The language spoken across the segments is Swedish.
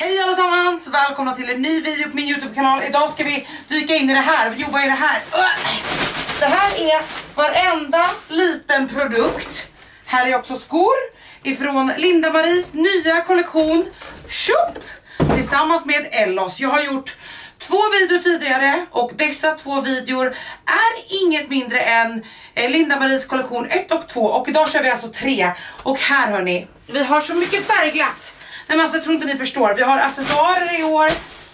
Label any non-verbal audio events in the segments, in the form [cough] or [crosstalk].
Hej allesammans! Välkomna till en ny video på min Youtube-kanal. Idag ska vi dyka in i det här. Jo, vad är det här? Det här är varenda liten produkt. Här är också skor ifrån Linda Maries nya kollektion Shop tillsammans med Ellos. Jag har gjort två videor tidigare och dessa två videor är inget mindre än eh, Linda Maries kollektion 1 och 2 och idag kör vi alltså 3 och här hörni, vi har så mycket färgglatt men alltså jag tror inte ni förstår. Vi har accessoarer i år,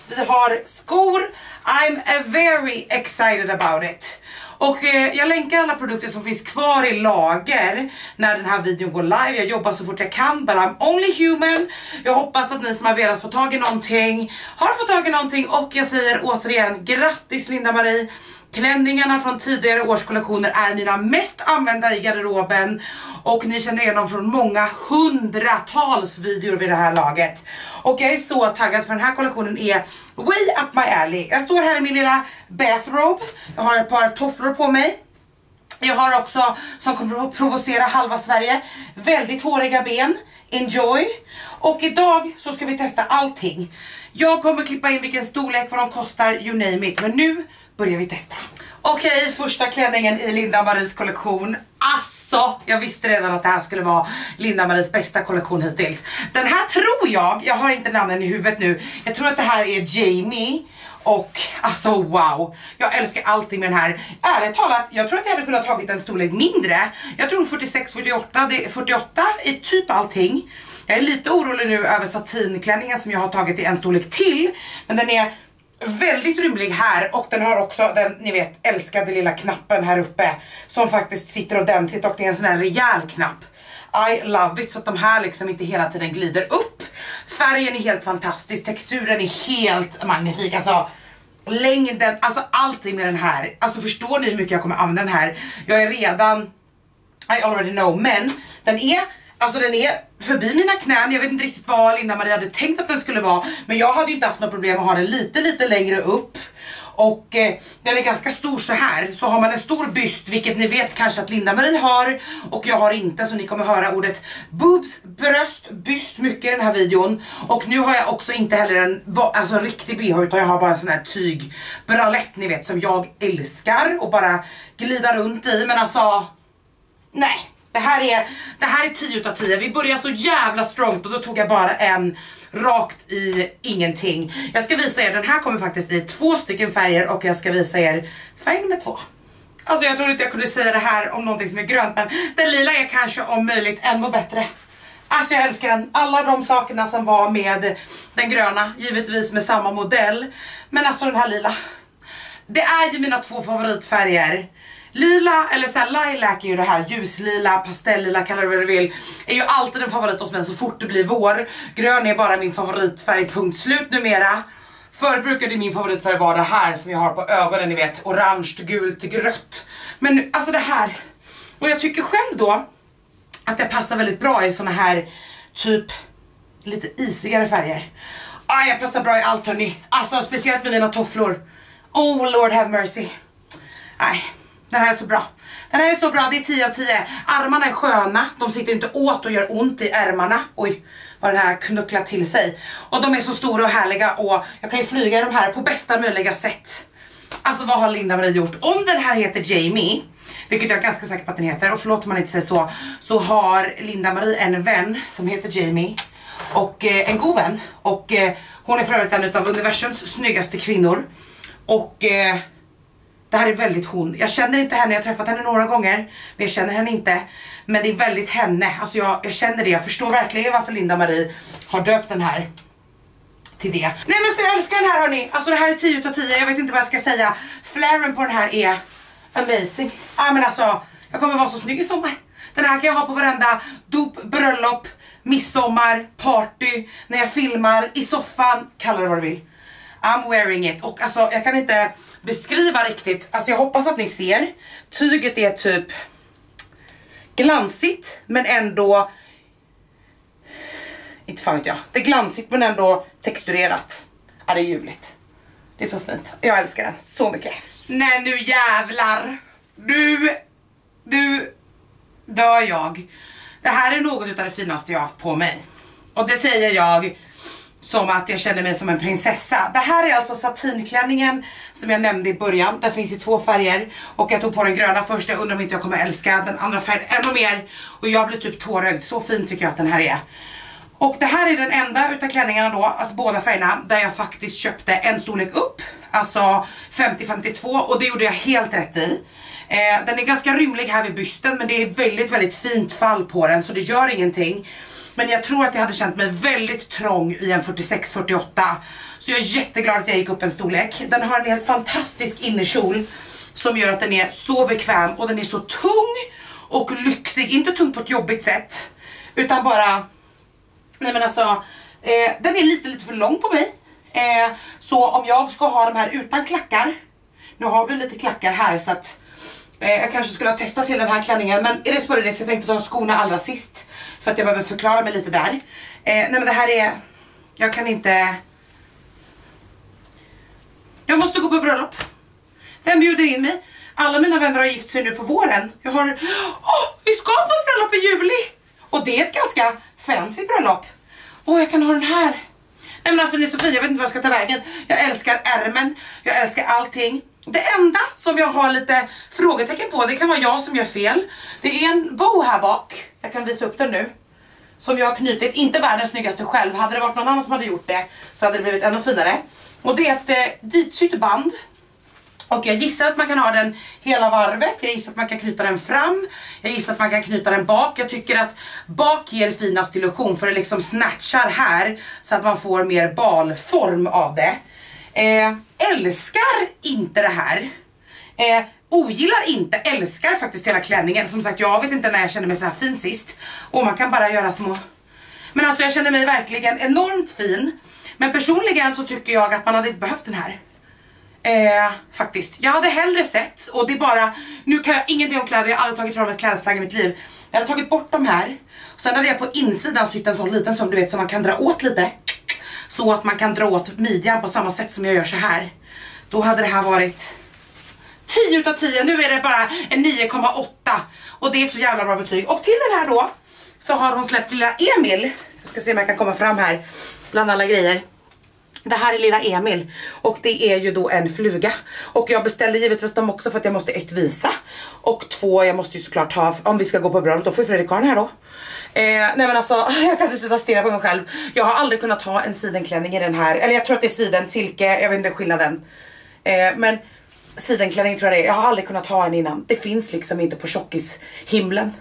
vi har skor. I'm very excited about it. Och eh, jag länkar alla produkter som finns kvar i lager när den här videon går live. Jag jobbar så fort jag kan, but I'm only human. Jag hoppas att ni som har velat få tag i någonting har fått tag i någonting och jag säger återigen grattis Linda Marie. Klänningarna från tidigare årskollektioner är mina mest använda i garderoben och ni känner igen dem från många hundratals videor vid det här laget. Och jag är så taggad för den här kollektionen är way up my alley. Jag står här i min lilla bathrobe, jag har ett par tofflor på mig. Jag har också, som kommer att provocera halva Sverige, väldigt håriga ben. Enjoy! Och idag så ska vi testa allting. Jag kommer klippa in vilken storlek, vad de kostar, you name it. Men nu börjar vi testa. Okej, okay, första klänningen i Linda Maries kollektion. Alltså, jag visste redan att det här skulle vara Linda Maries bästa kollektion hittills. Den här tror jag, jag har inte namnen i huvudet nu, jag tror att det här är Jamie. Och alltså wow, jag älskar allting med den här. Ärligt talat, jag tror att jag hade kunnat tagit en storlek mindre. Jag tror 46, 48, det är 48 i typ allting. Jag är lite orolig nu över satinklänningen som jag har tagit i en storlek till. Men den är väldigt rymlig här och den har också den ni vet älskade lilla knappen här uppe som faktiskt sitter ordentligt och det är en sån här rejäl knapp. I love it så att de här liksom inte hela tiden glider upp. Färgen är helt fantastisk, texturen är helt magnifik. Alltså längden, alltså allting med den här. Alltså förstår ni hur mycket jag kommer använda den här? Jag är redan, I already know, men den är Alltså den är förbi mina knän, jag vet inte riktigt vad Linda-Marie hade tänkt att den skulle vara Men jag hade ju inte haft något problem att ha den lite lite längre upp. Och eh, den är ganska stor så här. Så har man en stor byst vilket ni vet kanske att Linda Marie har och jag har inte så ni kommer höra ordet boobs, bröst, byst mycket i den här videon. Och nu har jag också inte heller en alltså, riktig bh utan jag har bara en sån här tyg bralett ni vet som jag älskar och bara glida runt i. Men alltså nej det här är, det här är 10 utav 10. Vi börjar så jävla strongt och då tog jag bara en rakt i ingenting. Jag ska visa er, den här kommer faktiskt i två stycken färger och jag ska visa er färg nummer två. Alltså jag trodde inte jag kunde säga det här om någonting som är grönt men den lila är kanske om möjligt ännu bättre. Alltså jag älskar den. Alla de sakerna som var med den gröna, givetvis med samma modell. Men alltså den här lila. Det är ju mina två favoritfärger. Lila, eller såhär lilac är ju det här ljuslila, pastellila, kallar det vad du vill. Är ju alltid en favorit hos mig så fort det blir vår. Grön är bara min favoritfärg, punkt slut numera. Förr brukade min favoritfärg vara det här som jag har på ögonen, ni vet. Orange, gult, grött. Men alltså det här. Och jag tycker själv då att det passar väldigt bra i såna här typ lite isigare färger. Ah, jag passar bra i allt hörni. Alltså speciellt med mina tofflor. Oh lord have mercy. Nej. Den här är så bra. Den här är så bra, det är 10 av 10. Armarna är sköna, de sitter inte åt och gör ont i ärmarna. Oj, vad den här knucklar till sig. Och de är så stora och härliga och jag kan ju flyga i de här på bästa möjliga sätt. Alltså vad har Linda Marie gjort? Om den här heter Jamie, vilket jag är ganska säker på att den heter, och förlåt om man inte säger så, så har Linda Marie en vän som heter Jamie. Och eh, en god vän. Och eh, hon är för övrigt en av universums snyggaste kvinnor. Och eh, det här är väldigt hon. Jag känner inte henne, jag har träffat henne några gånger. Men jag känner henne inte. Men det är väldigt henne. Alltså jag, jag känner det. Jag förstår verkligen varför Linda Marie har döpt den här till det. Nej men så jag älskar den här hörni. Alltså det här är 10 utav 10. Jag vet inte vad jag ska säga. Flaren på den här är amazing. Ja men alltså, jag kommer vara så snygg i sommar. Den här kan jag ha på varenda dop, bröllop, midsommar, party, när jag filmar, i soffan, kalla det vad du vill. I'm wearing it och alltså jag kan inte beskriva riktigt, alltså jag hoppas att ni ser. Tyget är typ glansigt men ändå, inte fan vet jag, det är glansigt men ändå texturerat. Ja det är ljuvligt. Det är så fint, jag älskar den så mycket. Nej nu jävlar, nu, nu dör jag. Det här är något av det finaste jag har haft på mig. Och det säger jag som att jag känner mig som en prinsessa. Det här är alltså satinklänningen som jag nämnde i början. Den finns i två färger och jag tog på den gröna först. Jag undrar om inte jag kommer älska den andra färgen ännu mer. Och jag blir typ tårögd. Så fin tycker jag att den här är. Och det här är den enda utav klänningarna då, alltså båda färgerna, där jag faktiskt köpte en storlek upp. Alltså 50-52 och det gjorde jag helt rätt i. Eh, den är ganska rymlig här vid bysten men det är väldigt väldigt fint fall på den så det gör ingenting. Men jag tror att jag hade känt mig väldigt trång i en 46-48. Så jag är jätteglad att jag gick upp en storlek. Den har en helt fantastisk innerkjol som gör att den är så bekväm och den är så tung och lyxig. Inte tung på ett jobbigt sätt utan bara, nej men alltså, eh, den är lite lite för lång på mig. Eh, så om jag ska ha de här utan klackar, nu har vi lite klackar här så att Eh, jag kanske skulle ha testat till den här klänningen men är det så det så jag tänkte ta skorna allra sist. För att jag behöver förklara mig lite där. Eh, nej men det här är, jag kan inte... Jag måste gå på bröllop. Vem bjuder in mig? Alla mina vänner har gift sig nu på våren. Jag har, åh, oh, vi ska på ett bröllop i juli! Och det är ett ganska fancy bröllop. Åh, oh, jag kan ha den här. Nej men alltså ni Sofia, jag vet inte vad jag ska ta vägen. Jag älskar ärmen, jag älskar allting. Det enda som jag har lite frågetecken på, det kan vara jag som gör fel. Det är en bow här bak, jag kan visa upp den nu. Som jag har knutit, inte världens snyggaste själv. Hade det varit någon annan som hade gjort det så hade det blivit ännu finare. Och det är ett eh, ditsytt band. Och jag gissar att man kan ha den hela varvet, jag gissar att man kan knyta den fram, jag gissar att man kan knyta den bak. Jag tycker att bak ger finast illusion för det liksom snatchar här så att man får mer balform av det. Eh, älskar inte det här. Eh, ogillar inte, älskar faktiskt hela klänningen. Som sagt, jag vet inte när jag kände mig så här fin sist. Och man kan bara göra små... Men alltså jag känner mig verkligen enormt fin. Men personligen så tycker jag att man hade inte behövt den här. Eh, faktiskt. Jag hade hellre sett, och det är bara, nu kan jag ingenting om kläder, jag har aldrig tagit fram ett klädesplagg i mitt liv. Jag hade tagit bort de här. Sen hade jag på insidan sytt en sån liten som du vet som man kan dra åt lite. Så att man kan dra åt midjan på samma sätt som jag gör så här. Då hade det här varit 10 utav 10, nu är det bara en 9,8 och det är så jävla bra betyg. Och till den här då så har hon släppt lilla Emil, jag ska se om jag kan komma fram här bland alla grejer. Det här är lilla Emil och det är ju då en fluga och jag beställde givetvis dem också för att jag måste ett visa och två jag måste ju såklart ha om vi ska gå på bröllop då får ju Fredrik ha den här då. Eh, nej men alltså [laughs] jag kan inte sluta stirra på mig själv. Jag har aldrig kunnat ha en sidenklänning i den här, eller jag tror att det är siden, silke, jag vet inte skillnaden. Eh, men sidenklänning tror jag det är. Jag har aldrig kunnat ha en innan. Det finns liksom inte på tjockishimlen.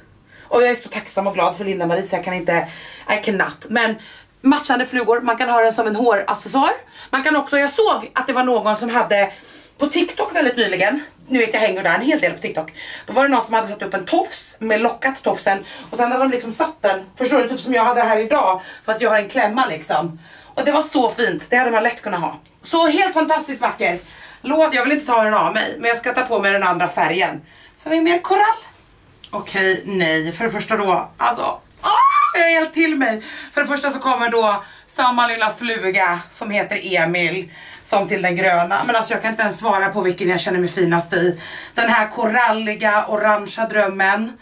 Och jag är så tacksam och glad för Linda-Marie så jag kan inte, I cannot. Men matchande flugor, man kan ha den som en håraccessoar. Man kan också, jag såg att det var någon som hade på TikTok väldigt nyligen, nu vet jag hänger där en hel del på TikTok. Då var det någon som hade satt upp en tofs med lockat tofsen och sen hade de liksom satt den, förstår du, typ som jag hade här idag fast jag har en klämma liksom. Och det var så fint, det hade man lätt kunnat ha. Så helt fantastiskt vacker. Låt, jag vill inte ta den av mig, men jag ska ta på mig den andra färgen. Så vi mer korall. Okej, nej. För det första då, alltså, åh, jag är helt till mig. För det första så kommer då samma lilla fluga som heter Emil som till den gröna. Men alltså jag kan inte ens svara på vilken jag känner mig finast i. Den här koralliga, orangea drömmen.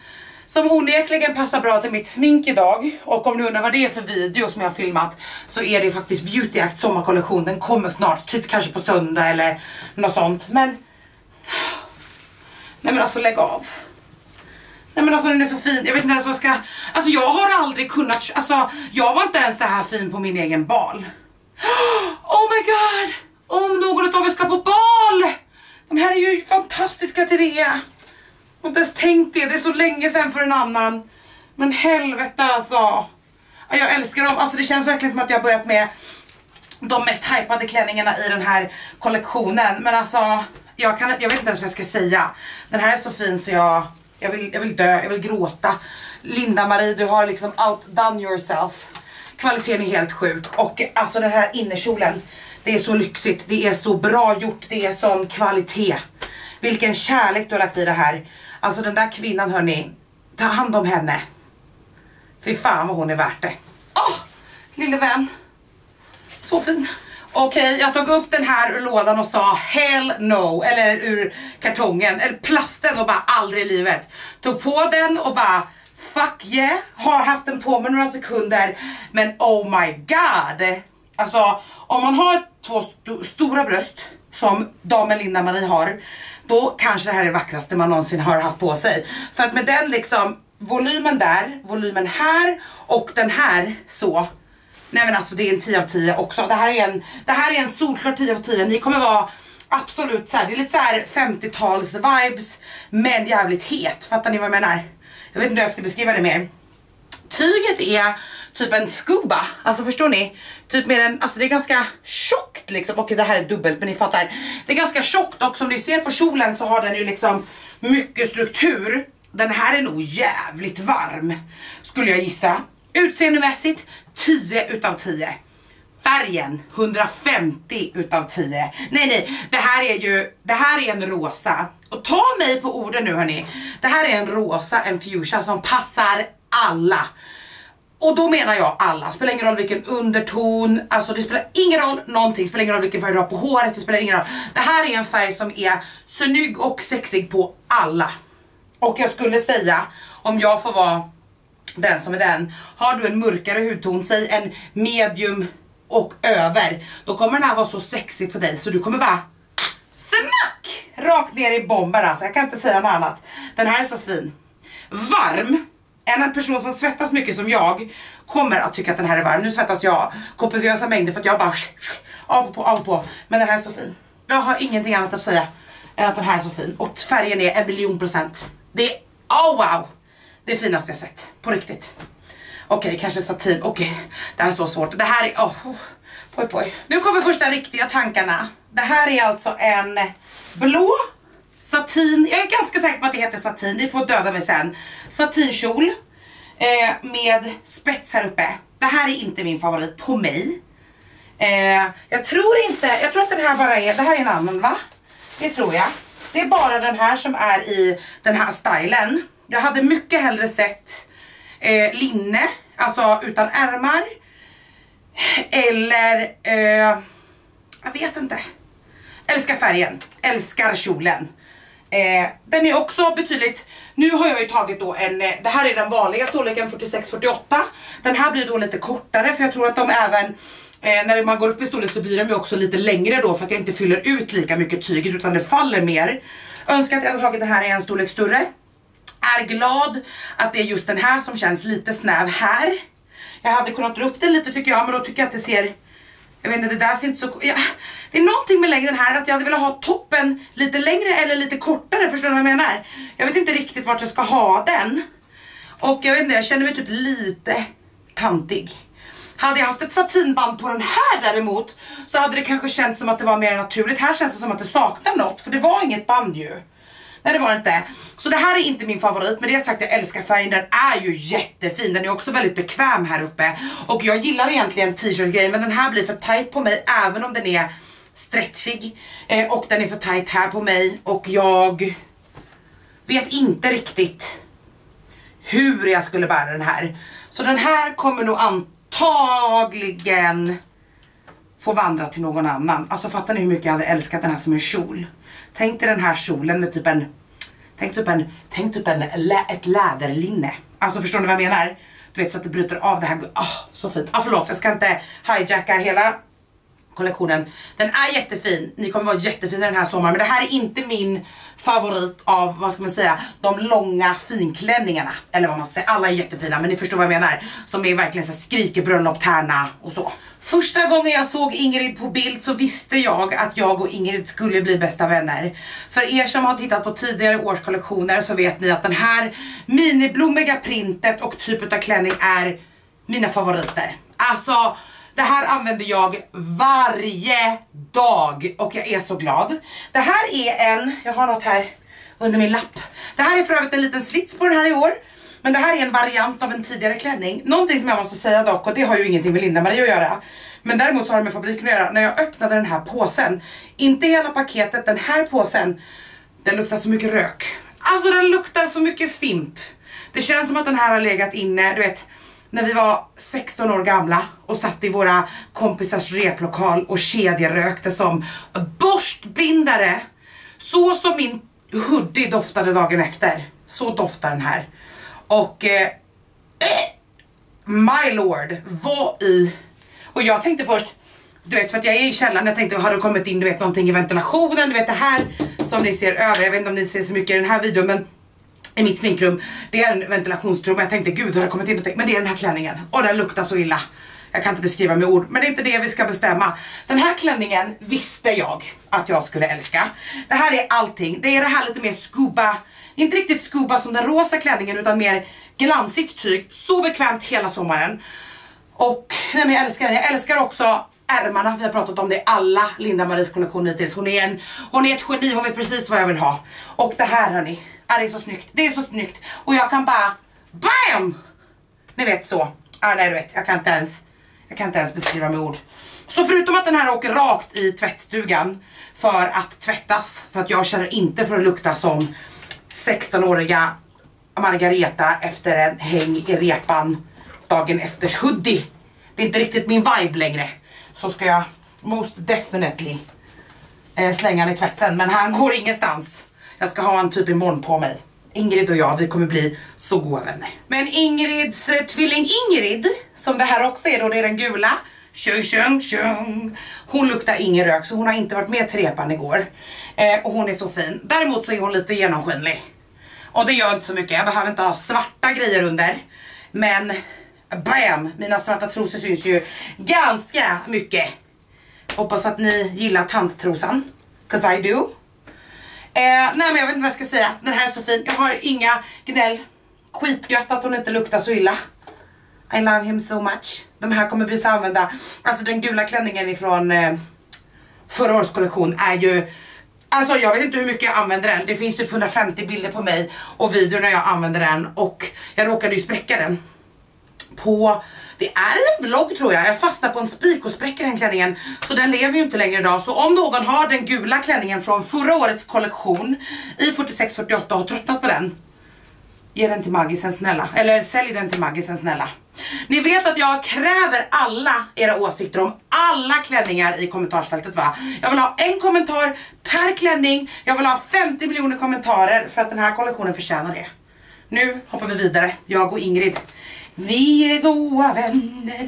Som onekligen passar bra till mitt smink idag. Och om ni undrar vad det är för video som jag har filmat så är det faktiskt Beauty Act sommarkollektion. Den kommer snart, typ kanske på söndag eller något sånt. Men... Nej men alltså lägg av. Nej men alltså den är så fin, jag vet inte ens vad jag ska... Alltså jag har aldrig kunnat... Alltså jag var inte ens så här fin på min egen bal. Oh my god! Om någon av er ska på bal! De här är ju fantastiska till det. Jag har inte ens tänkt det, det är så länge sedan för en annan. Men helvete alltså. Jag älskar dem, alltså det känns verkligen som att jag har börjat med de mest hypade klänningarna i den här kollektionen. Men alltså, jag, kan, jag vet inte ens vad jag ska säga. Den här är så fin så jag, jag, vill, jag vill dö, jag vill gråta. Linda-Marie, du har liksom outdone yourself. Kvaliteten är helt sjuk och alltså den här innerkjolen, det är så lyxigt, det är så bra gjort, det är sån kvalitet. Vilken kärlek du har lagt i det här. Alltså den där kvinnan hörni, ta hand om henne. Fy fan vad hon är värt det. Åh, oh, lille vän. Så fin. Okej, okay, jag tog upp den här ur lådan och sa hell no, eller ur kartongen, eller plasten och bara aldrig i livet. Tog på den och bara fuck yeah, har haft den på mig några sekunder, men oh my god. Alltså om man har två st stora bröst som damen Linda Marie har, då kanske det här är det vackraste man någonsin har haft på sig. För att med den liksom volymen där, volymen här och den här så. Nej men alltså det är en 10 av 10 också. Det här är en, det här är en solklar 10 av 10. Ni kommer vara absolut så här, det är lite så här 50-tals vibes men jävligt het. Fattar ni vad jag menar? Jag vet inte hur jag ska beskriva det mer. Tyget är typ en scuba, alltså förstår ni? Typ med en, alltså det är ganska tjockt liksom, okej det här är dubbelt men ni fattar. Det är ganska tjockt och som ni ser på kjolen så har den ju liksom mycket struktur. Den här är nog jävligt varm skulle jag gissa. Utseendemässigt 10 utav 10. Färgen 150 utav 10. Nej nej, det här är ju, det här är en rosa. Och ta mig på orden nu hörni. Det här är en rosa, en fuchsia som passar alla. Och då menar jag alla, spelar ingen roll vilken underton, alltså det spelar ingen roll någonting, spelar ingen roll vilken färg du har på håret, det spelar ingen roll. Det här är en färg som är snygg och sexig på alla. Och jag skulle säga, om jag får vara den som är den, har du en mörkare hudton, säg en medium och över, då kommer den här vara så sexig på dig så du kommer bara smack! Rakt ner i bomben alltså, jag kan inte säga något annat. Den här är så fin. Varm, en person som svettas mycket som jag kommer att tycka att den här är varm. Nu svettas jag kopiösa mängder för att jag bara av och på, av och på. Men den här är så fin. Jag har ingenting annat att säga än att den här är så fin. Och färgen är en miljon procent. Det är, oh wow! Det finaste jag sett, på riktigt. Okej, okay, kanske satin, okej. Okay. Det här är så svårt. Det här är, oh, poj poj. Nu kommer första riktiga tankarna. Det här är alltså en blå satin, jag är ganska säker på att det heter satin, ni får döda mig sen. Satinkjol eh, med spets här uppe. Det här är inte min favorit på mig. Eh, jag tror inte, jag tror att den här bara är, det här är en annan va? Det tror jag. Det är bara den här som är i den här stylen. Jag hade mycket hellre sett eh, linne, alltså utan ärmar. Eller, eh, jag vet inte. Älskar färgen, älskar kjolen. Eh, den är också betydligt, nu har jag ju tagit då en, eh, det här är den vanliga storleken 46-48. Den här blir då lite kortare för jag tror att de även, eh, när man går upp i storlek så blir de ju också lite längre då för att jag inte fyller ut lika mycket tyget utan det faller mer. Önskar att jag hade tagit den här i en storlek större. Är glad att det är just den här som känns lite snäv här. Jag hade kunnat dra upp den lite tycker jag men då tycker jag att det ser jag vet inte, det där ser inte så... Ja, det är någonting med längden här, att jag hade velat ha toppen lite längre eller lite kortare, förstår du vad jag menar? Jag vet inte riktigt vart jag ska ha den. Och jag vet inte, jag känner mig typ lite tantig. Hade jag haft ett satinband på den här däremot så hade det kanske känts som att det var mer naturligt. Här känns det som att det saknar något, för det var inget band ju. Nej det var det inte. Så det här är inte min favorit, men det är sagt jag älskar färgen, den är ju jättefin, den är också väldigt bekväm här uppe. Och jag gillar egentligen t-shirt grejen men den här blir för tight på mig även om den är stretchig. Eh, och den är för tight här på mig och jag vet inte riktigt hur jag skulle bära den här. Så den här kommer nog antagligen få vandra till någon annan. Alltså fattar ni hur mycket jag hade älskat den här som en kjol? Tänk dig den här kjolen med typ en, tänk typ en, tänk typ en, ett läderlinne. Alltså förstår ni vad jag menar? Du vet så att det bryter av det här, oh, så fint. Ah, förlåt, jag ska inte hijacka hela kollektionen. Den är jättefin, ni kommer vara jättefina den här sommaren men det här är inte min favorit av, vad ska man säga, de långa finklänningarna. Eller vad man ska säga, alla är jättefina men ni förstår vad jag menar. Som är verkligen så skriker bröllop, tärna och så. Första gången jag såg Ingrid på bild så visste jag att jag och Ingrid skulle bli bästa vänner. För er som har tittat på tidigare årskollektioner så vet ni att den här miniblommiga printet och typ av klänning är mina favoriter. Alltså det här använder jag varje dag och jag är så glad. Det här är en, jag har något här under min lapp. Det här är för övrigt en liten slits på den här i år. Men det här är en variant av en tidigare klänning. Någonting som jag måste säga dock, och det har ju ingenting med Linda-Marie att göra. Men däremot så har det med fabriken att göra. När jag öppnade den här påsen, inte hela paketet, den här påsen, den luktar så mycket rök. Alltså den luktar så mycket fimp. Det känns som att den här har legat inne, du vet, när vi var 16 år gamla och satt i våra kompisars replokal och kedjerökte som borstbindare. Så som min hoodie doftade dagen efter. Så doftar den här. Och eh, my lord, vad i... Och jag tänkte först, Du vet för att jag är i källaren, jag tänkte har det kommit in du vet någonting i ventilationen, du vet det här som ni ser över, jag vet inte om ni ser så mycket i den här videon men i mitt sminkrum, det är en ventilationsrum och jag tänkte gud har det kommit in någonting, men det är den här klänningen och den luktar så illa. Jag kan inte beskriva med ord, men det är inte det vi ska bestämma. Den här klänningen visste jag att jag skulle älska. Det här är allting, det är det här lite mer scuba, inte riktigt scuba som den rosa klänningen utan mer glansigt tyg, så bekvämt hela sommaren. Och nej men jag älskar den. jag älskar också ärmarna, vi har pratat om det i alla Linda Maries kollektioner hittills. Hon är, en, hon är ett geni, hon vet precis vad jag vill ha. Och det här hörni, är det är så snyggt, det är så snyggt. Och jag kan bara, BAM! Ni vet så. Ah, nej du vet, jag kan inte ens, jag kan inte ens beskriva med ord. Så förutom att den här åker rakt i tvättstugan för att tvättas, för att jag känner inte för att lukta som 16-åriga Margareta efter en häng i repan dagen efters hoodie. Det är inte riktigt min vibe längre. Så ska jag most definitely eh, slänga den i tvätten. Men han går ingenstans. Jag ska ha en typ imorgon på mig. Ingrid och jag, vi kommer bli så goda vänner. Men Ingrids eh, tvilling Ingrid, som det här också är då, det är den gula. Tjung, tjung, tjung. Hon luktar ingen rök så hon har inte varit med till repan igår. Eh, och hon är så fin. Däremot så är hon lite genomskinlig. Och det gör inte så mycket, jag behöver inte ha svarta grejer under. Men bam, mina svarta trosor syns ju ganska mycket. Hoppas att ni gillar tanttrosan. Cause I do. Eh, nej men jag vet inte vad jag ska säga, den här är så fin. Jag har inga gnäll. Skitgött att hon inte luktar så illa. I love him so much. De här kommer bli så använda. Alltså den gula klänningen ifrån eh, förra årets kollektion är ju Alltså jag vet inte hur mycket jag använder den. Det finns typ 150 bilder på mig och videor när jag använder den och jag råkade ju spräcka den. På, det är en vlogg tror jag, jag fastnade på en spik och spräcker den klänningen så den lever ju inte längre idag. Så om någon har den gula klänningen från förra årets kollektion i 46-48 och har tröttnat på den Ge den till Maggisen snälla, eller sälj den till Maggisen snälla. Ni vet att jag kräver alla era åsikter om alla klänningar i kommentarsfältet va? Jag vill ha en kommentar per klänning, jag vill ha 50 miljoner kommentarer för att den här kollektionen förtjänar det. Nu hoppar vi vidare, jag och Ingrid. Vi är goa vänner.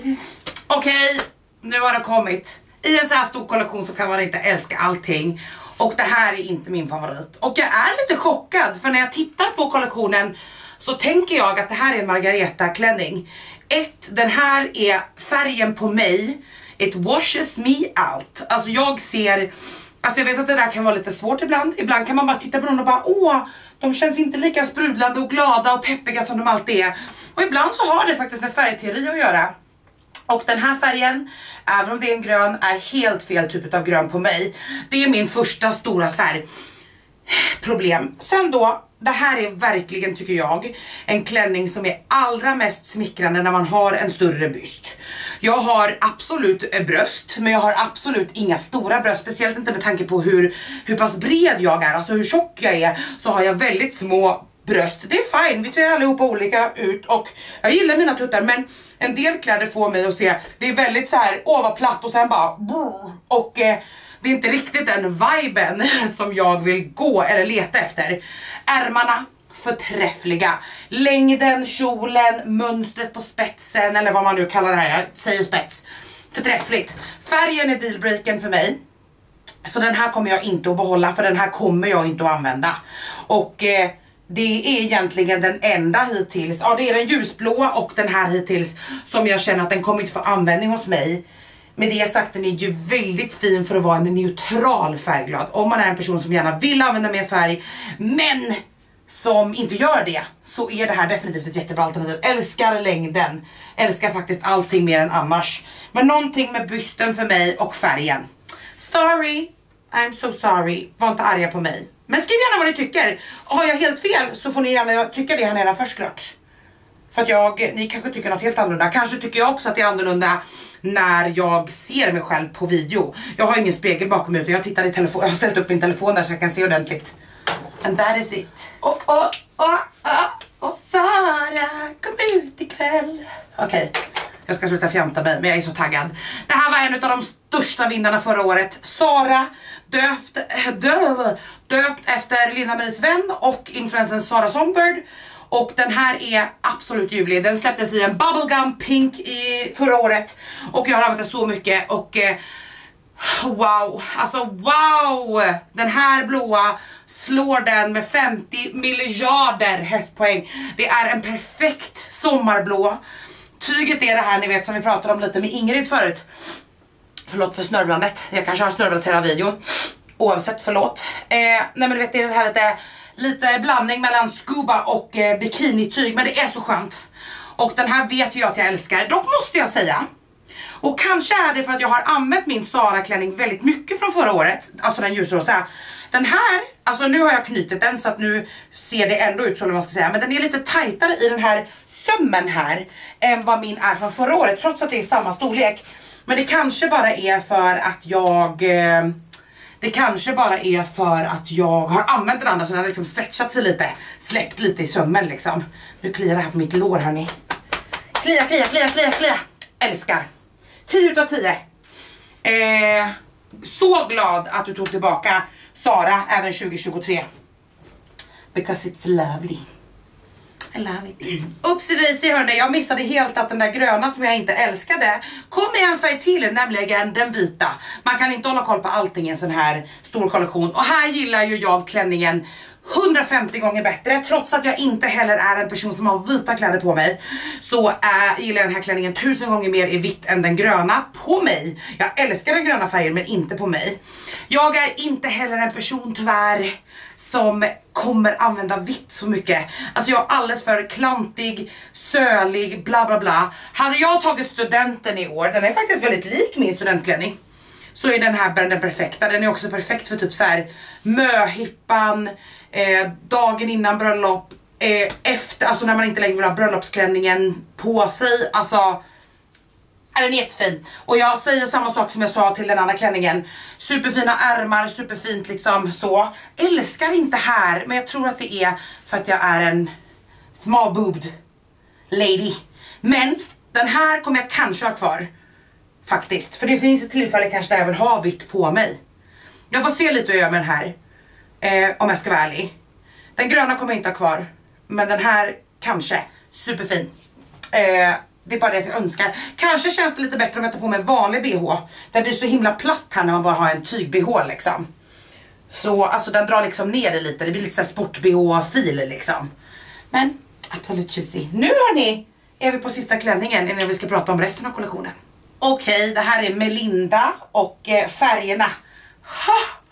Okej, okay, nu har det kommit. I en så här stor kollektion så kan man inte älska allting. Och det här är inte min favorit. Och jag är lite chockad för när jag tittar på kollektionen så tänker jag att det här är en Margareta klänning. Ett, den här är färgen på mig. It washes me out. Alltså jag ser, alltså jag vet att det där kan vara lite svårt ibland. Ibland kan man bara titta på någon och bara åh, de känns inte lika sprudlande och glada och peppiga som de alltid är. Och ibland så har det faktiskt med färgteori att göra. Och den här färgen, även om det är en grön, är helt fel typ av grön på mig. Det är min första stora så här, problem. Sen då, det här är verkligen tycker jag en klänning som är allra mest smickrande när man har en större byst. Jag har absolut bröst men jag har absolut inga stora bröst, speciellt inte med tanke på hur, hur pass bred jag är, alltså hur tjock jag är så har jag väldigt små bröst. Det är fine, vi ser allihopa olika ut och jag gillar mina tuttar men en del kläder får mig att se, det är väldigt så här platt och sen bara och eh, det är inte riktigt den viben [laughs] som jag vill gå eller leta efter. Ärmarna förträffliga. Längden, kjolen, mönstret på spetsen eller vad man nu kallar det här, jag säger spets. Förträffligt. Färgen är dealbreaken för mig. Så den här kommer jag inte att behålla för den här kommer jag inte att använda. Och eh, det är egentligen den enda hittills, ja det är den ljusblåa och den här hittills som jag känner att den kommer inte få användning hos mig. Med det sagt, den är ju väldigt fin för att vara en neutral färgglad. Om man är en person som gärna vill använda mer färg, men som inte gör det, så är det här definitivt ett jättebra alternativ. Älskar längden, älskar faktiskt allting mer än annars. Men någonting med bysten för mig och färgen. Sorry, I'm so sorry, var inte arga på mig. Men skriv gärna vad ni tycker. Har jag helt fel så får ni gärna tycka det här nere först klart. För att jag, ni kanske tycker något helt annorlunda. Kanske tycker jag också att det är annorlunda när jag ser mig själv på video. Jag har ingen spegel bakom mig utan jag tittar i telefon. Jag har ställt upp min telefon där så jag kan se ordentligt. And that is it. Och, och, och, och, och Sara, kom ut ikväll. Okej. Okay. Jag ska sluta fjanta mig men jag är så taggad. Det här var en av de största vinnarna förra året. Sara, döpt, dö, döpt efter Linda Maries vän och influensen Sara Songbird. Och den här är absolut ljuvlig. Den släpptes i en bubblegum pink i förra året och jag har använt den så mycket och eh, Wow, alltså wow! Den här blåa slår den med 50 miljarder hästpoäng. Det är en perfekt sommarblå. Tyget är det här ni vet som vi pratade om lite med Ingrid förut. Förlåt för snörvlandet, jag kanske har snörvlat hela videon. Oavsett, förlåt. Eh, nej men du vet det är det här lite, lite blandning mellan scuba och eh, bikinityg men det är så skönt. Och den här vet jag att jag älskar, dock måste jag säga och kanske är det för att jag har använt min Sara-klänning väldigt mycket från förra året, alltså den ljusrosa. Den här, alltså nu har jag knutit den så att nu ser det ändå ut så eller man ska säga, men den är lite tajtare i den här sömmen här än vad min är från förra året, trots att det är samma storlek. Men det kanske bara är för att jag eh, det kanske bara är för att jag har använt den andra så den har liksom stretchat sig lite, släppt lite i sömmen liksom. Nu kliar det här på mitt lår hörni. Klia, klia, klia, klia, klia. Älskar. 10 utav 10. Eh, så glad att du tog tillbaka Sara även 2023. Because it's lovely. I love it. Upsi hörni, jag missade helt att den där gröna som jag inte älskade kom i en färg till, nämligen den vita. Man kan inte hålla koll på allting i en sån här stor kollektion. Och här gillar ju jag klänningen 150 gånger bättre trots att jag inte heller är en person som har vita kläder på mig så äh, gillar jag den här klänningen tusen gånger mer i vitt än den gröna på mig. Jag älskar den gröna färgen men inte på mig. Jag är inte heller en person tyvärr som kommer använda vitt så mycket. Alltså jag är alldeles för klantig, sölig, bla bla bla. Hade jag tagit studenten i år, den är faktiskt väldigt lik min studentklänning så är den här den perfekta. Den är också perfekt för typ så här möhippan, eh, dagen innan bröllop, eh, efter, alltså när man inte längre vill ha bröllopsklänningen på sig. Alltså, den är jättefin. Och jag säger samma sak som jag sa till den andra klänningen. Superfina ärmar, superfint liksom så. Älskar inte här, men jag tror att det är för att jag är en small-boobed lady. Men den här kommer jag kanske ha kvar. Faktiskt, för det finns ett tillfälle kanske där jag vill ha vitt på mig. Jag får se lite hur jag gör med den här. Eh, om jag ska vara ärlig. Den gröna kommer jag inte ha kvar. Men den här kanske. Superfin. Eh, det är bara det jag önskar. Kanske känns det lite bättre om jag tar på mig en vanlig bh. Den blir så himla platt här när man bara har en tyg-bh liksom. Så alltså den drar liksom ner det lite. Det blir lite såhär sport-bh-fil liksom. Men absolut tjusig. Nu hörni är vi på sista klänningen innan vi ska prata om resten av kollektionen. Okej, okay, det här är Melinda och eh, färgerna. Ha!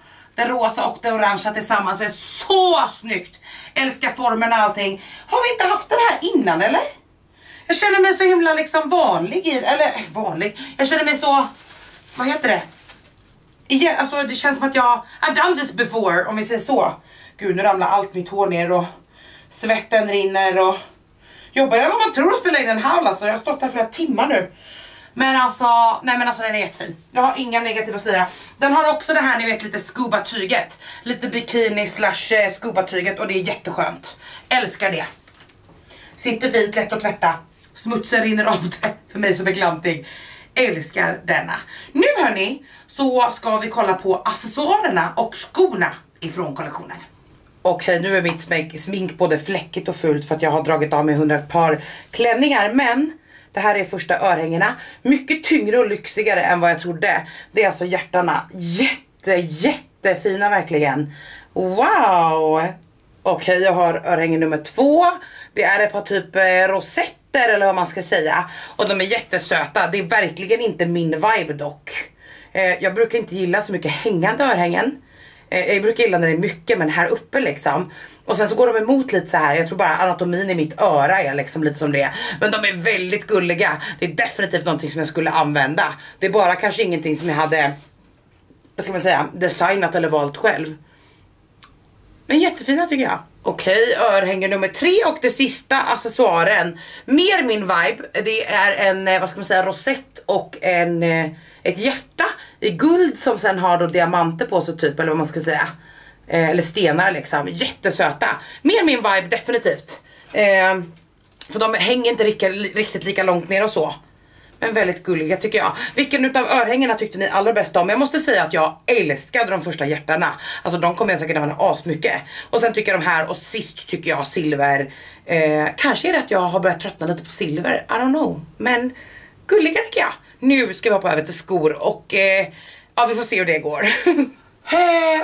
Det rosa och det orangea tillsammans är så snyggt. Älskar formen och allting. Har vi inte haft den här innan eller? Jag känner mig så himla liksom vanlig i eller äh, vanlig. Jag känner mig så, vad heter det? Igen, alltså det känns som att jag, I've done this before om vi säger så. Gud nu ramlar allt mitt hår ner och svetten rinner och jobbar än vad man tror att spela in en haul alltså. Jag har stått här flera timmar nu. Men alltså, nej men alltså den är jättefin. Jag har inga negativa att säga. Den har också det här ni vet lite scuba-tyget. Lite bikini slash eh, scuba-tyget och det är jätteskönt. Älskar det. Sitter fint, lätt att tvätta. Smutsen rinner av det för mig som är klantig. Älskar denna. Nu hörni så ska vi kolla på accessoarerna och skorna ifrån kollektionen. Okej nu är mitt smink, smink både fläckigt och fult för att jag har dragit av mig hundra par klänningar men det här är första örhängena. Mycket tyngre och lyxigare än vad jag trodde. Det är alltså hjärtarna. Jätte, jättefina verkligen. Wow! Okej, okay, jag har örhänge nummer två. Det är ett par typ eh, rosetter eller vad man ska säga. Och de är jättesöta. Det är verkligen inte min vibe dock. Eh, jag brukar inte gilla så mycket hängande örhängen. Eh, jag brukar gilla när det är mycket men här uppe liksom. Och sen så går de emot lite så här. jag tror bara anatomin i mitt öra är liksom lite som det är. Men de är väldigt gulliga. Det är definitivt någonting som jag skulle använda. Det är bara kanske ingenting som jag hade, vad ska man säga, designat eller valt själv. Men jättefina tycker jag. Okej, örhänge nummer tre och det sista accessoaren. Mer min vibe, det är en, eh, vad ska man säga, rosett och en, eh, ett hjärta i guld som sen har då diamanter på sig typ, eller vad man ska säga. Eh, eller stenar liksom, jättesöta. Mer min vibe definitivt. Eh, för de hänger inte riktigt, riktigt lika långt ner och så. Men väldigt gulliga tycker jag. Vilken utav örhängena tyckte ni allra bäst om? Jag måste säga att jag älskade de första hjärtarna. Alltså de kommer jag säkert använda asmycket. Och sen tycker jag de här och sist tycker jag silver. Eh, kanske är det att jag har börjat tröttna lite på silver, I don't know. Men gulliga tycker jag. Nu ska vi hoppa över till skor och eh, Ja vi får se hur det går. [laughs]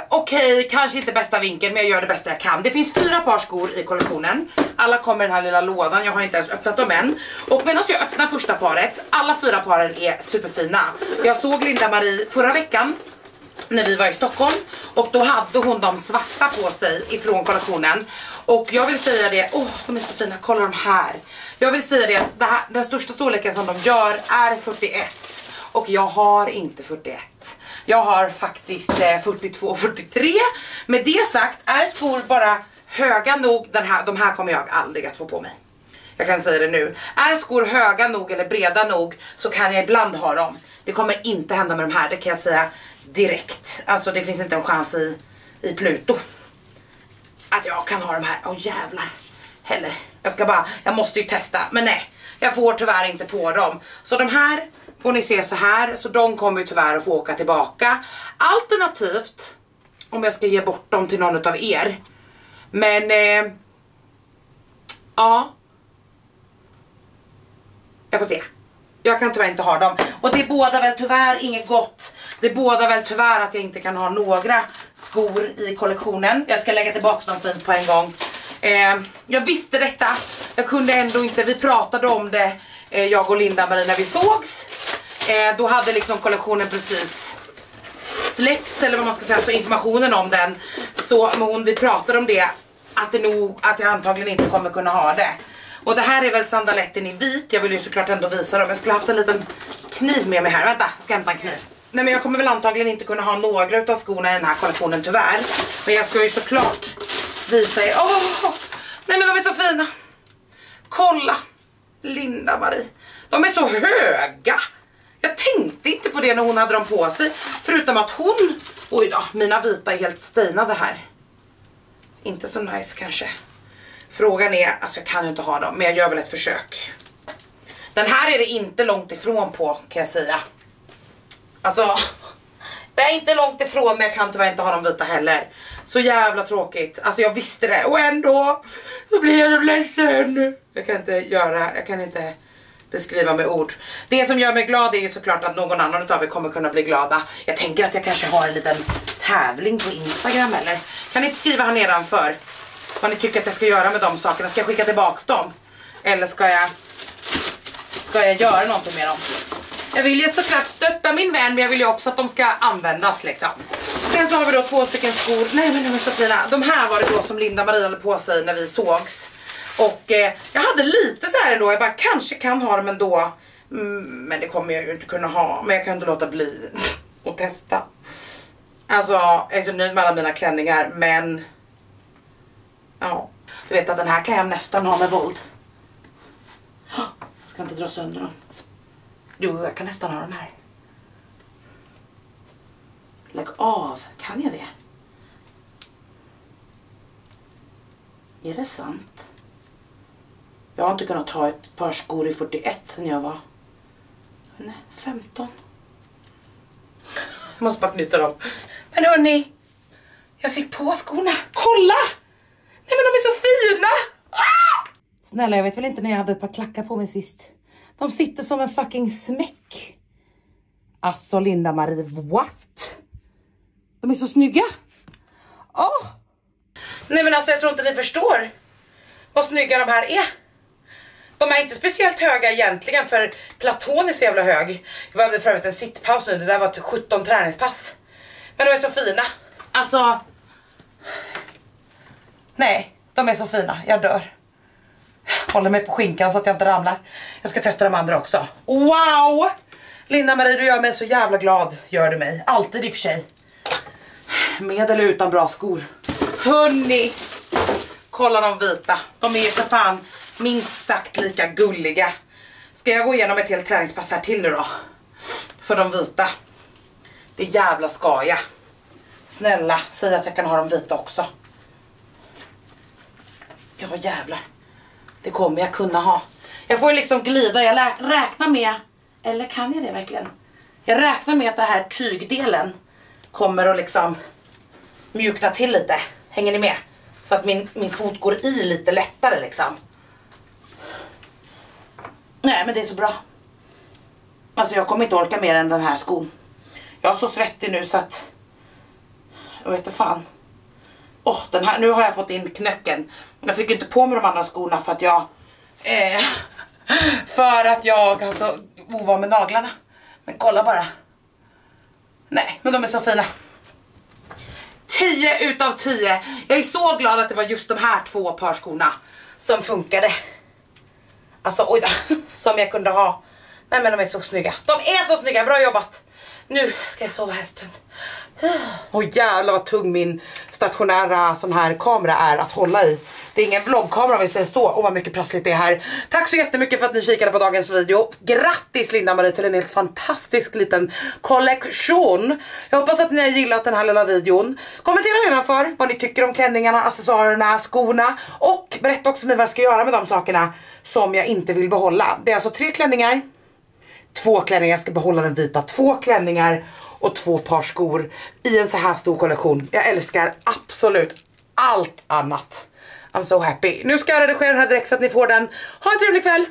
Okej, okay, kanske inte bästa vinkeln men jag gör det bästa jag kan. Det finns fyra par skor i kollektionen. Alla kommer i den här lilla lådan, jag har inte ens öppnat dem än. Och medan jag öppnar första paret, alla fyra paren är superfina. Jag såg Linda Marie förra veckan när vi var i Stockholm och då hade hon de svarta på sig ifrån kollektionen. Och jag vill säga det, åh oh, de är så fina, kolla de här. Jag vill säga det att det här, den största storleken som de gör är 41 och jag har inte 41. Jag har faktiskt 42 och 43. Med det sagt är skor bara höga nog, den här, de här kommer jag aldrig att få på mig. Jag kan säga det nu. Är skor höga nog eller breda nog så kan jag ibland ha dem. Det kommer inte hända med de här, det kan jag säga direkt. Alltså det finns inte en chans i, i Pluto. Att jag kan ha de här, åh oh, jävlar. Heller. Jag ska bara, jag måste ju testa, men nej. Jag får tyvärr inte på dem. Så de här får ni se så här, så de kommer ju tyvärr att få åka tillbaka. Alternativt, om jag ska ge bort dem till någon av er. Men, eh, ja. Jag får se. Jag kan tyvärr inte ha dem. Och det är båda väl tyvärr inget gott. Det är båda väl tyvärr att jag inte kan ha några skor i kollektionen. Jag ska lägga tillbaka dem fint på en gång. Eh, jag visste detta. Jag kunde ändå inte, vi pratade om det, eh, jag och Linda Marie när vi sågs. Eh, då hade liksom kollektionen precis släppts eller vad man ska säga, så informationen om den. Så hon, vi pratade om det, att, det nog, att jag antagligen inte kommer kunna ha det. Och det här är väl sandaletten i vit, jag vill ju såklart ändå visa dem. Jag skulle haft en liten kniv med mig här, vänta, jag ska hämta en kniv. Nej men jag kommer väl antagligen inte kunna ha några av skorna i den här kollektionen tyvärr. Men jag ska ju såklart visa er. Åh! Oh, nej men de är så fina. Kolla! Linda Marie. De är så höga. Jag tänkte inte på det när hon hade dem på sig. Förutom att hon, oj då, mina vita är helt stinade här. Inte så nice kanske. Frågan är, alltså jag kan ju inte ha dem, men jag gör väl ett försök. Den här är det inte långt ifrån på kan jag säga. Alltså, det är inte långt ifrån men jag kan tyvärr inte ha dem vita heller. Så jävla tråkigt. Alltså jag visste det och ändå så blir jag ledsen. Jag kan inte göra, jag kan inte beskriva med ord. Det som gör mig glad är ju såklart att någon annan av er kommer kunna bli glada. Jag tänker att jag kanske har en liten tävling på Instagram eller? Kan ni inte skriva här nedanför vad ni tycker att jag ska göra med de sakerna? Ska jag skicka tillbaks dem? Eller ska jag, ska jag göra någonting med dem? Jag vill ju såklart stötta min vän men jag vill ju också att de ska användas liksom. Sen så har vi då två stycken skor, nej men de är så fina. De här var det då som Linda Maria hade på sig när vi sågs. Och eh, jag hade lite så här ändå, jag bara kanske kan ha dem ändå. Mm, men det kommer jag ju inte kunna ha. Men jag kan inte låta bli att testa. Alltså jag är så nöjd med alla mina klänningar men ja. Du vet att den här kan jag nästan ha med våld. Jag ska inte dra sönder dem. Jo, jag kan nästan ha dem här. Lägg av, kan jag det? Är det sant? Jag har inte kunnat ha ett par skor i 41 sen jag var nej, 15. Jag måste bara knyta dem. Men hörni, jag fick på skorna. Kolla! Nej men de är så fina! Ah! Snälla, jag vet väl inte när jag hade ett par klackar på mig sist. De sitter som en fucking smäck. Alltså Linda Marie, what? De är så snygga. Åh! Oh. Nej men alltså jag tror inte ni förstår vad snygga de här är. De är inte speciellt höga egentligen för platån är så jävla hög. Jag behövde för övrigt en sittpaus nu, det där var ett 17 träningspass. Men de är så fina. Alltså... Nej, de är så fina, jag dör. Håller mig på skinkan så att jag inte ramlar. Jag ska testa de andra också. Wow! Linda Marie, du gör mig så jävla glad, gör du mig. Alltid i och för sig. Med eller utan bra skor. Hörni! Kolla de vita. De är för fan minst sagt lika gulliga. Ska jag gå igenom ett helt träningspass här till nu då? För de vita. Det jävla ska jag. Snälla, säg att jag kan ha de vita också. Ja jävlar. Det kommer jag kunna ha. Jag får ju liksom glida, jag räknar med, eller kan jag det verkligen? Jag räknar med att den här tygdelen kommer att liksom mjukna till lite. Hänger ni med? Så att min, min fot går i lite lättare liksom. Nej men det är så bra. Alltså jag kommer inte orka mer än den här skon. Jag är så svettig nu så att jag vet inte fan. Åh, den här, nu har jag fått in knöcken. Jag fick inte på mig de andra skorna för att jag eh, för att jag har så ovan med naglarna. Men kolla bara. Nej, men de är så fina. 10 utav 10. Jag är så glad att det var just de här två par skorna som funkade. Alltså oj då, [laughs] som jag kunde ha. Nej men de är så snygga. De är så snygga, bra jobbat. Nu ska jag sova här en stund. Åh oh, jävlar vad tung min stationära sån här kamera är att hålla i. Det är ingen vloggkamera om vi säger så. Och vad mycket prassligt det är här. Tack så jättemycket för att ni kikade på dagens video. Grattis Linda-Marie till en helt fantastisk liten kollektion. Jag hoppas att ni har gillat den här lilla videon. Kommentera nedanför vad ni tycker om klänningarna, accessoarerna, skorna. Och berätta också vad jag ska göra med de sakerna som jag inte vill behålla. Det är alltså tre klänningar, två klänningar, jag ska behålla den vita, två klänningar och två par skor i en så här stor kollektion. Jag älskar absolut allt annat. I'm so happy. Nu ska jag redigera den här direkt så att ni får den. Ha en trevlig kväll!